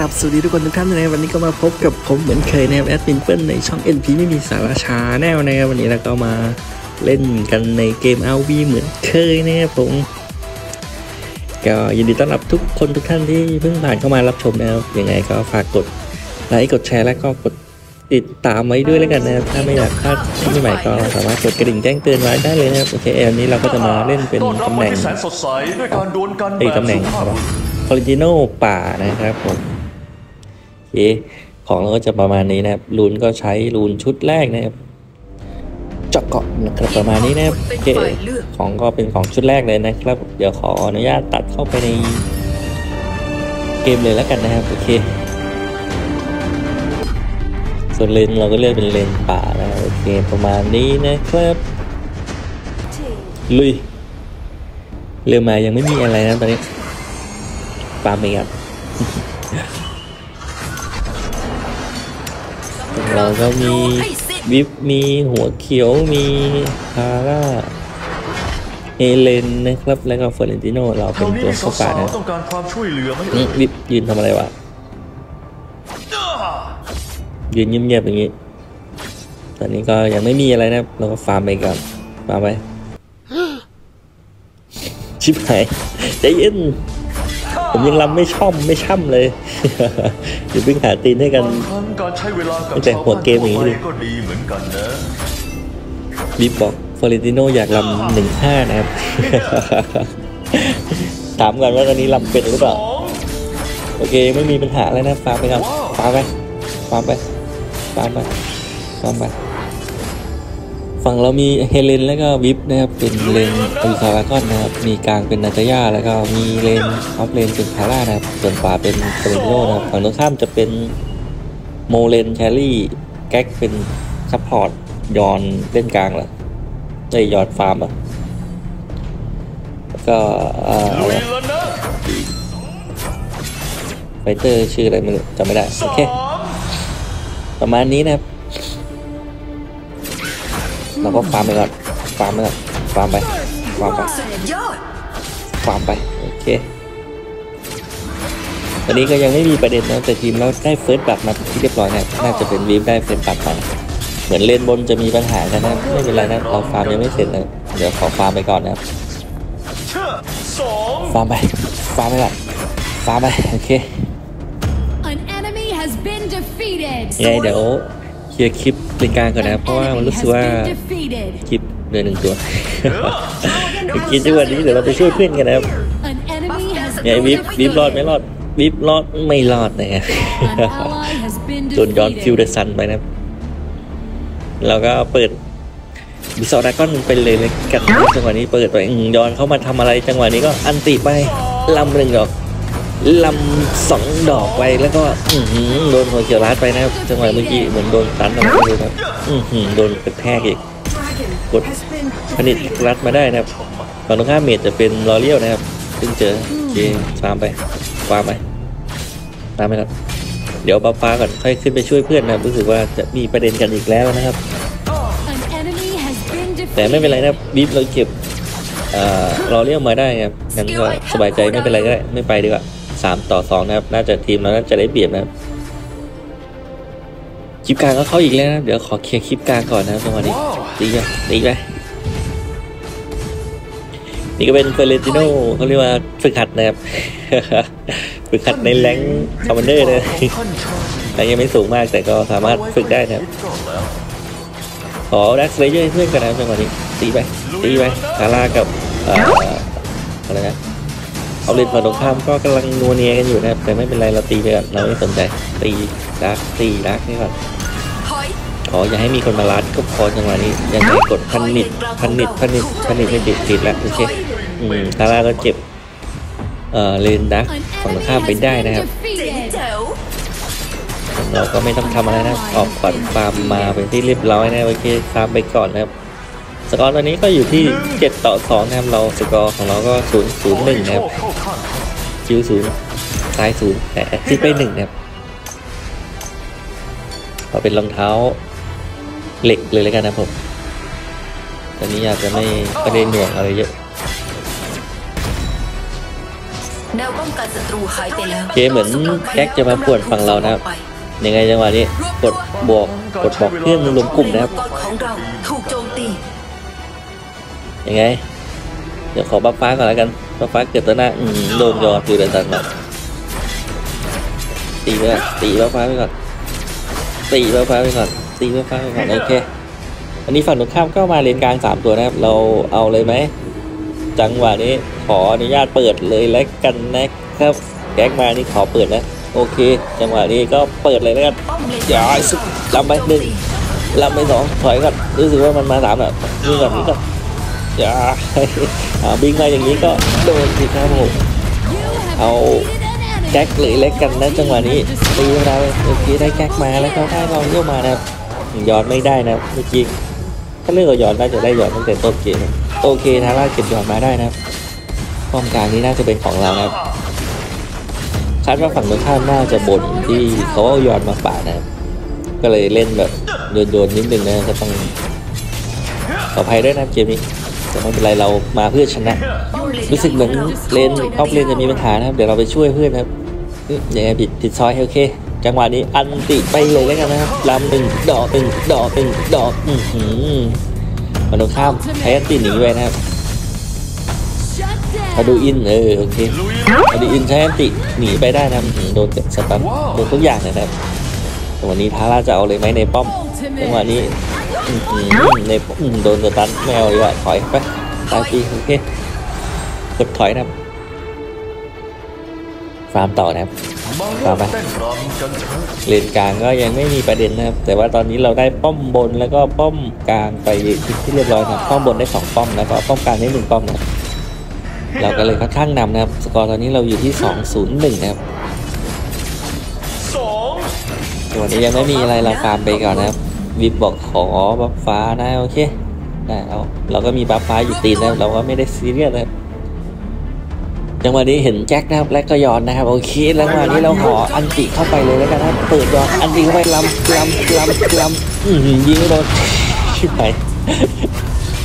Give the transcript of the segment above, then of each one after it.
ราบสวัสดีทุกคนทุกท่านนะครับวันนี้ก็มาพบกับผมเหมือนเคยนะครับแอดมินเปิ้ลในช่อง NP ไม่มีสาระชาแนวนะครับวันนี้เราก็มาเล่นกันในเกม RV เหมือนเคยนะครับผม ก็ยินดีต้อนรับทุกคนทุกท่านที่เพิ่งผ่านเข้ามารับชมนะครับยังไงก็ฝากกดไลค์กดแชร์และก็กดติดตามไว้ด้วยแล้วกันนะครับถ้าไม่อยากพลาดคลิปใหม่ๆก็สามารถกดกระดิ่งแจ้งเตือนไว้ได้เลยนะครับโอเคอันนี้เราก็จะมาเล่นเป็นต้อนรับตำแหวันน่งที่แสนสดใสด้วยการดวลกันไอ้แบบตำแหน่งสุภาพฟอริจิโนป่านะครับผมโอ เค ของเราก็จะประมาณนี้นะครับ รูนก็ใช้รูนชุดแรกนะครับจะเกาะนะครับประมาณนี้นะครับเคของก็เป็นของชุดแรกเลยนะครับ เดี๋ยวขออนุญาตตัดเข้าไปในเกมเลยแล้วกันนะครับโอเค ส่วนเลนเราก็เลือกเป็นเลนป่านะโอเคประมาณนี้นะครับลุยเรือมายังไม่มีอะไรนะตอนนี้ปาล์มเองครับ เราก็มีวิปมีหัวเขียวมีคาร่าเอเลนนะครับแล้วก็เฟอร์เรนติโนเราแถเป็นวนี้ตัวมีเข้าป่าสาวนะๆต้องการความช่วยเหลือไหมอืมวิปยืนทำอะไรวะยืนเงียบๆอย่างนี้ ตอนนี้ก็ยังไม่มีอะไรนะครับเราก็ฟาร์มไปก่อนฟาร์มไปชิบหายใจเย็น ผมยังลำไม่ช่อมไม่ช่ำเลยเดี๋ยวเพิ่งหาตีนให้กันตั้งแต่หัวเกมอย่างนี้เหมือนกันนะบีบบอกฟลอเรนติโนอยากลำหนึ่งห้านะครับ ถามก่อนว่าตอนนี้ลำเป็นหรือเปล่า โอเคไม่มีปัญหาแล้วนะฟาร์มไปครับฟาร์มไปฟาร์มไปฟาร์มไปฟาร์มไป ฝั่งเรามีเฮเลนแล้วก็วิปนะครับเป็นเลนอวิคาราคอนนะครับมีกลางเป็นนาจายาแล้วก็มีเลนออฟเลนเป็นคาร่านะครับส่วนขวาเป็นเฟรนโนนะครับฝั่งตรงข้ามจะเป็นโมเลนแชรี่แก๊กเป็นซัพพอร์ตยอนเล่นกลางเหรอไอ้ยอนฟาร์มอะก็อ่อลุยแล้วนะfighter ชื่ออะไรไม่รู้จำไม่ได้ โอเค ประมาณนี้นะครับ เราก็ฟาร์มไปก่อนฟาร์มไปก่อนฟาร์มไปฟาร์มไปสุดยอดฟาร์มไปโอเคตอนนี้ก็ยังไม่มีประเด็นนะแต่ทีมเราได้ first blood มาที่เรียบร้อยนะครับน่าจะเป็นวีฟได้ first blood มาเหมือนเลนบนจะมีปัญหากันนะไม่เป็นไรนะเราฟาร์มยังไม่เสร็จนะเดี๋ยวขอฟาร์มไปก่อนนะครับเชื่อสองฟาร์มไปฟาร์มไปก่อนฟาร์มไปโอเค An enemy has been defeated. ยังไงเดี๋ยวเคลียร์คลิป รายการก่อนนะเพราะว่ามันรู้สึกว่า Enemy has been defeated. คลิปเดือนหนึ่งตัวเมื่อกี้จังหวะนี้เดี๋ยวเราไปช่วยเพื่อนกันนะครับ An enemy has ไง been วิบวิบ defeated. รอดไม่รอดวิบรอดไม่รอดนะครับ An ally has been โดนย้อนฟิวเดอ defeated. ร์ซันไปนะครับเราก็เปิดบิซอดากอนไปเลยเลยกันนะจังหวะนี้เปิดไปอืมย้อนเข้ามาทำอะไรจังหวะนี้ก็อันติไปลำหนึ่งดอก ลำสองดอกไปแล้วก็โดนหัวเขียวรัดไปนะครับจังหวะเมื่อกี้เหมือนโดนตันเอาไปเลยครับอือหือโดนกระแทกอีกกดผลิตรัดมาได้นะครับฝั่งตรงข้ามเมจจะเป็นลอเรียลนะครับซึ่งเจอโอเคฟาร์มไปฟาร์มไปฟามไปครับ เดี๋ยวป้าฟ้าก่อนค่อยขึ้นไปช่วยเพื่อนนะครับรู้สึกว่าจะมีประเด็นกันอีกแล้วนะครับ แต่ไม่เป็นไรนะครับบีฟเราเก็บเอ่อลอเรียลมาได้ครับงั้นก็สบายใจไม่เป็นไรก็ได้ไม่ไปดีกว่า สามต่อสองนะครับ น่าจะทีมเราน่าจะได้เปรียบนะครับ creep กลางก็เข้าอีกแล้วนะเดี๋ยวขอเคลียร์ creep กลางก่อนนะครับจังหวะนี้ตีไปตีไปนี่ก็เป็นฟลอเรนติโนเขาเรียกว่าฝึกหัดนะครับฝึกหัดใน rank commander เลยแต่ยังไม่สูงมากแต่ก็สามารถฝึกได้นะครับขอดักเลเยอร์เพื่อนกันนะครับจังหวะนี้ตีไปตีไปคาร่ากับอะไรนะ เอาเลนฝั่งตรงข้ามก็กำลังนัวเนียกันอยู่นะครับแต่ไม่เป็นไรเราตีไปก่อนเราไม่สนใจตีดักตีดักนี่ก่อนถอยขออย่าให้มีคนมาลัดก็พอจังหวะนี้ยังไงกดพันนิดพันนิดพันนิดพันนิดไม่ติดติดแล้วโอเคอืมคาร่าก็เจ็บเอ่อเลนดัก An ฝั่งตรง enemy ข้ามไป has ได้ been นะครับเจ๋ง defeated. แจ๋วเราก็ไม่ต้องทำอะไรนะออกขวัญฟาร์มมาเป็นที่เรียบร้อยนะโอเคฟาร์มไปก่อนนะครับ สกอร์ตอนนี้ก็อยู่ที่ 7 ต่อ2นะครับเราสกอร์ของเราก็ 0 0 1นะครับเข้าข้างเขาคิวศูนย์ซ้ายศูนย์แต่แอคซิสไปหนึ่งนะครับเราเป็นรองเท้าเหล็กเลยแล้วกันนะผม ตอนนี้อาจจะไม่ประเด็นหน่วงอะไรเยอะแนวป้องกันศัตรูหายไปแล้วโอเคเหมือนแก๊กจะมาป่วนฝั่งเรานะครับยังไงจังหวะนี้กดบวกกดบอกเพื่อนรวมกลุ่มนะครับ ยังไง เดี๋ยวขอบัฟฟ้าก่อนแล้วกันบัฟฟ้าเกิดตัวหน้าโดนยอฟิวเดนตันก่อนตีไปก่อนตีบัฟฟ้าไปก่อนตีบัฟฟ้าไปก่อนตีบัฟฟ้าไปก่อนโอเคอันนี้ฝั่งตรงข้ามก็มาเลนกลางสามตัวนะครับ เราเอาเลยไหมจังหวะนี้ขออนุญาตเปิดเลยแล้วกันนะครับแก๊กมานี่ขอเปิดนะโอเค จังหวะนี้ก็เปิดเลยแล้วกันป้อมเลนอย่าให้สุดลำไปหนึ่งลำไปสองถอยก่อนรู้สึกว่ามันมาสามแบบนี่ก่อนนี่ก่อน อย่าอ่าบิงมาอย่างนี้ก็โดนสิครับผม You have Oh. defeated an enemy. แก๊กเลยเล็กกันนะจังหวะนี้ตีเราเมื่อกี้ได้แก๊กมาแล้วก็ได้เราเลี้ยวมานะครับย้อนไม่ได้นะเมื่อกี้ถ้าเลือกเอาย้อนน่าจะได้ย้อนตั้งแต่ต้นเกมโอเคทาร่าเก็บย้อนมาได้นะครับป้อมกลางนี้น่าจะเป็นของเรานะครับคาดว่าฝั่งตรงข้ามน่าจะบ่นที่เขาเอาย้อนมาป่านะก็เลยเล่นแบบโยนๆนิดนึงนะก็ต้องขออภัยด้วยนะเกมนี้ แต่ไม่เป็นไรเรามาเพื่อชนะ รู้สึกเหมือน lane top lane จะมีปัญหานะครับ เดี๋ยวเราไปช่วยเพื่อนครับยังไงผิดผิดซอยโอเค จังหวะนี้อันติไปเลยแล้วกันนะครับลำหนึ่งดอกหนึ่งดอกหนึ่งดอกอือหือมันตรงข้ามใช้อันติหนีไปนะครับ Shut พาดูอินเออโอเคลุยพาดูอินใช้อันติหนีไปได้นะโดนสตันโดนทุกอย่างเลยนะครับวันนี้ทาร่าจะเอาเลยไหมในป้อมจังหวะนี้ ในอื้อโดนสตันไม่เอาดีกว่าถอยไปตายตีโอเคกดถอยนะครับฟาร์มต่อนะครับมาตามไปเต้นรำกันเถอะเลนกลางก็ยังไม่มีประเด็นนะครับ แต่ว่าตอนนี้เราได้ป้อมบนแล้วก็ป้อมกลางไปที่เรียบร้อยนะครับป้อมบนได้สองป้อมแล้วก็ป้อมกลางได้หนึ่งป้อมนะครับเราก็เลยค่อนข้างนำนะครับ สกอร์ตอนนี้เราอยู่ที่ 2-0-1 นะครับสองส่วนนี้ยังไม่มีอะไรเราฟาร์มไปก่อนนะครับ วิบบอกขอบัฟฟ้านะโอเคได้เอาเราก็มีบัฟฟ้าอยู่ตีนนะครับเราก็ไม่ได้ซีเรียสนะครับจังหวะนี้เห็นแจ็คนะครับและก็ยอนนะครับโอเคแล้วจังหวะนี้เราขออันติเข้าไปเลยแล้วกันนะเปิดยอนอันติเข้าไปลำลำลำลำอื้อหือยิงโดนชิบหาย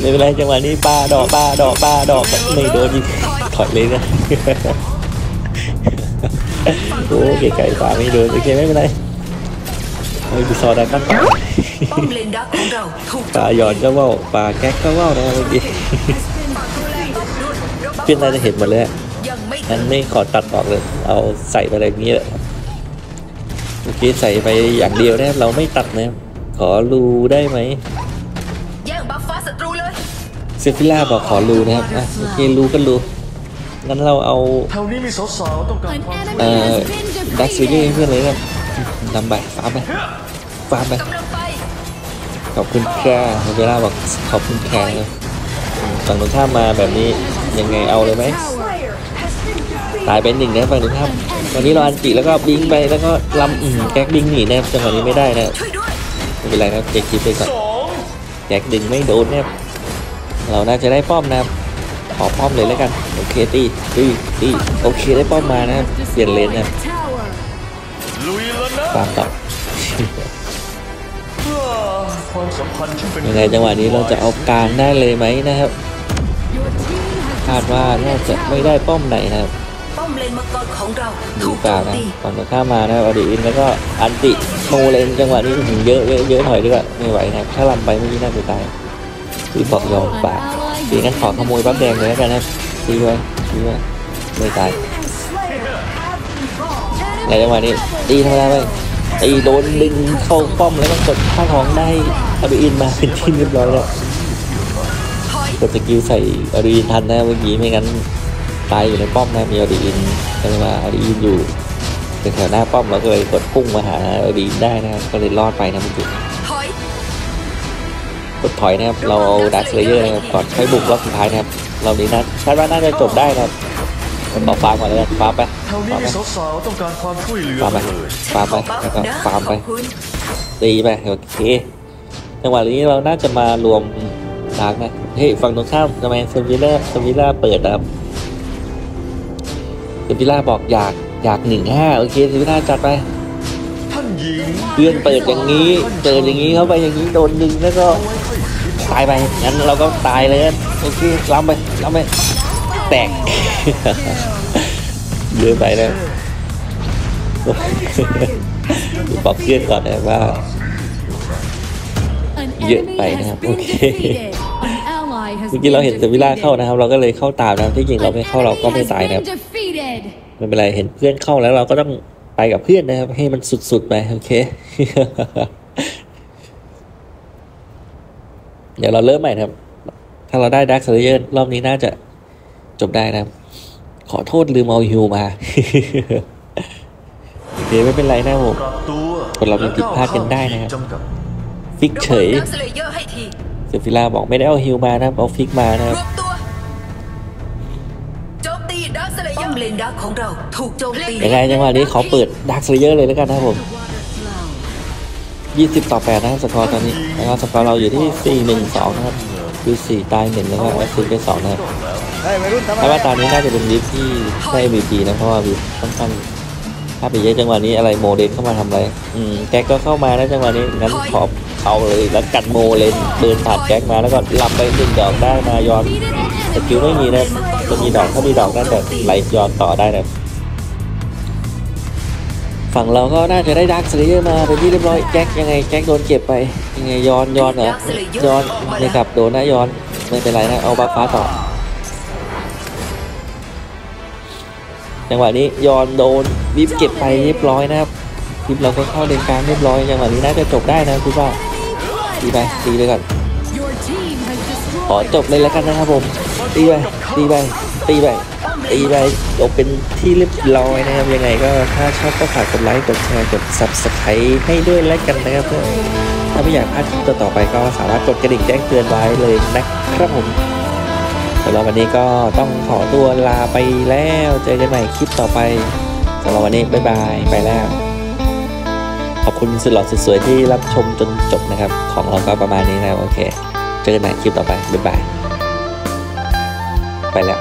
ไม่เป็นไรจังหวะนี้ปลาดอกปลาดอกปลาดอกไม่โดนยิงถอยเลยนะโอ้เก๋ไก่ปลาไม่โดนโอเคไม่เป็นไร โอ้ยดูซอดันตั้งต่อป้อมเลนดักของเราถูกปลาหยอนก็ว่าวปลาแก๊กก็ว่าวนะครับเมื่อกี้เพื่อนน่าจะเห็นหมดเลยอะยังไม่งั้นไม่ขอตัดออกเลย เอาใส่ไปอะไรอย่างนี้แหละเมื่อกี้ใส่ไปอย่างเดียวนะครับเราไม่ตัดนะครับขอรูได้ไหมแย่งบัฟฟ้าศัตรูเลยเซฟิล่าบอกขอรูนะครับอะโอเครูก็รูงั้นเราเอาแถวนี้มีสาวๆต้องการ An ความ enemy เอ่อ has been ดักซิลี่ defeated. ให้เพื่อนเลยครับ นำไปฟาร์มไปฟาร์มไปกำลังไปขอบคุณแค่เวลาบอกขอบคุณแค่ครับฝั่งตรงข้ามมาแบบนี้ยังไงเอาเลยไหมตายไปหนึ่งนะฝั่งตรงข้ามวันนี้เราอันจิแล้วก็บิงไปแล้วก็ลำอืมแก๊กบิงหนีนะครับจังหวะนี้ไม่ได้นะช่วยด้วยไม่เป็นไรนะครับเจ็กคลิปไปก่อนสองแก๊กดึงไม่โดนนะครับเราน่าจะได้ป้อมนะครับขอป้อมเลยแล้วกันโอเคตีตีตีโอเคได้ป้อมมานะครับเปลี่ยนเลนนะ ยแล้วนะตามต่อเพื่อความสัมพันธ์ที่เป็นยังไงจังหวะนี้เราจะเอากลางได้เลยไหมนะครับ Your team has คาดว่าน่าจะไม่ได้ป้อมไหนนะครับป้อมเลนมังกรของเราดูถูกกโจลางมนะตีฝั่งตรงข้ามมานะครับอดีอินแล้วก็อันติโมเลนจังหวะนี้อื้อหือเยอะเยอะเยอะหน่อยดีกว่าไม่ไหวนะครับถ้าลำไปเมื่อกี้น่าจะตายคือบอกยอมปากดีงั้นขอขโมยบัฟแดงเลยแล้วกันนะครับตีไว้ตีไว้ไม่ตายในจังหวะนี้ตีธรรมดาไป ตีโดนดึงเข้าป้อมแล้วก็กดข้าท้องได้อดีอินมาเป็นที่เรียบร้อยแล้วกดสกิลใส่อดีอินทันนะเมื่อกี้ไม่งั้นตายอยู่ในป้อมนะมีอดีอินก็เลยว่าอดีอินอยู่แถวหน้าป้อมเราก็เลยกดพุ่งมาหาอดีอินได้นะครับก็เลยรอดไปนะเมื่อกี้กดถอยนะครับเราเอาดักเลเยอร์นะครับก่อนค่อยบุกรอบสุดท้ายนะครับเรานี้นะคาดว่าน่าจะจบได้นะครับ ผมบอกฟาร์มก่อนเลยกันฟาร์มไปแถวนี้ฟาร์มมีไปสาวๆต้องการความช่วยเหลือฟาร์มไปเลยฟาร์มไปขอแล้วบัก็ฟนะฟาร์มไปขอบคุณตีไปโอเคจังหวะนี้เราน่าจะมารวมดาร์กนะเฮ้ยฝั่งตรงข้ามทำไมเซมิล่าเซมิล่าเปิดนะครับเซมิล่าบอกอยากอยากหนึ่งห้าโอเคเซมิล่าจัดไปท่านหญิงเพื่อนเปิดอย่างนี้เปิดอย่างนี้เข้าไปอย่างนี้โดนดึงแล้วก็ตายไปงั้นเราก็ตายเลยโอเคล้ำไปล้ำไป แตก เยอะไปนะบอกเพื่อนก่อนนะว่า An Yeah, enemy bye has now. been Okay. defeated. An ally has เมื่อกี้เราเห็นเซวิล่าเข้านะครับ เราก็เลยเข้าตามนะครับที่จริงเรา An ไม่เข้าเราก็ enemy ไม่ has ตายนะครับ been defeated. ไม่เป็นไรเห็นเพื่อนเข้าแล้วเราก็ต้องไปกับเพื่อนนะครับ ให้มันสุดๆไปโอเค เดี๋ยวเราเริ่มใหม่นะครับ ถ้าเราได้ดักเซเลเยอร์รอบนี้น่าจะ จบได้นะครับขอโทษลืมเอาฮิวมาเดี๋ยวไม่เป็นไรนะครับผมปรับตัวคนเรามีผิดพลาดกันได้นะครับจำกัดฟิกเฉยดักสเลเยอร์ให้ทีเซฟิล่าบอกไม่ได้เอาฮิวมานะครับเอาฟิกมานะครรับวมตัวโจมตีดักสเลเยอร์ป้อมเลนดักของเราถูกโจมตียังไงจังหวะนี้ขอเปิดดักเซเลเยอร์เลยแล้วกันนะครับผม20 ต่อ 8 นะครับสกอร์ตอนนี้แล้วก็สกอร์เราอยู่ที่ 4 1 2 นะครับ คือ4ตาย1แล้วก็แอสซิสต์ไป2นะครับแต่ว่าตอนนี้น่าจะเป็นวิปที่ได้ MVP นะเพราะว่าวิปค่อนข้างถ้าไปเยอะจังหวะนี้อะไรโมเดลเข้ามาทำอะไร อืมแจ็คก็เข้ามานะจังหวะนี้งั้นขอเอาเลยแล้วกัดโมเลนเดินผ่านแจ็คมาแล้วก็ลำไปหนึ่งดอกได้มายอน Defeated an ส enemy. กิลไม่มีนะจะมีดอกถ้ามีดอกน่าจะไหลย้อนต่อได้นะ ฝั่งเราก็น่าจะได้ดักสเลเยอร์มาเป็นที่เรียบร้อยแจ็คยังไงแจ็คโดนเก็บไปยังไงย้อนย้อนเหรอย้อนไม่กลับโดนนะย้อนไม่เป็นไรนะเอาบัฟฟ้าต่อจังหวะนี้ย้อนโดนวิบเก็บไปเรียบร้อยนะครับวิบเราก็เข้าเลนกลางเรียบร้อยจังหวะนี้น่าจะจบได้นะคิดว่าตีไปตีไปก่อนขอจบเลยแล้วกันนะครับผมตีไปตีไปตีไป ตีไปจบเป็นที่เรียบร้อยนะครับ ยังไงก็ถ้าชอบก็ฝากกดไลค์กดแชร์กด subscribe ให้ด้วยแล้วกันนะครับเพื่อถ้าไม่อยากพลาดคลิปต่อๆไปก็สามารถกดกระดิ่งแจ้งเตือนไว้เลยนะครับผมสำหรับวันนี้ก็ต้องขอตัวลาไปแล้วเจอกันใหม่คลิปต่อไปสำหรับวันนี้บ๊ายบายไปแล้ว ขอบคุณสุดหล่อสุดสวยที่รับชมจนจบนะครับ ของเราก็ประมาณนี้นะโอเค เจอกันใหม่คลิปต่อไปบ๊ายบายไปแล้ว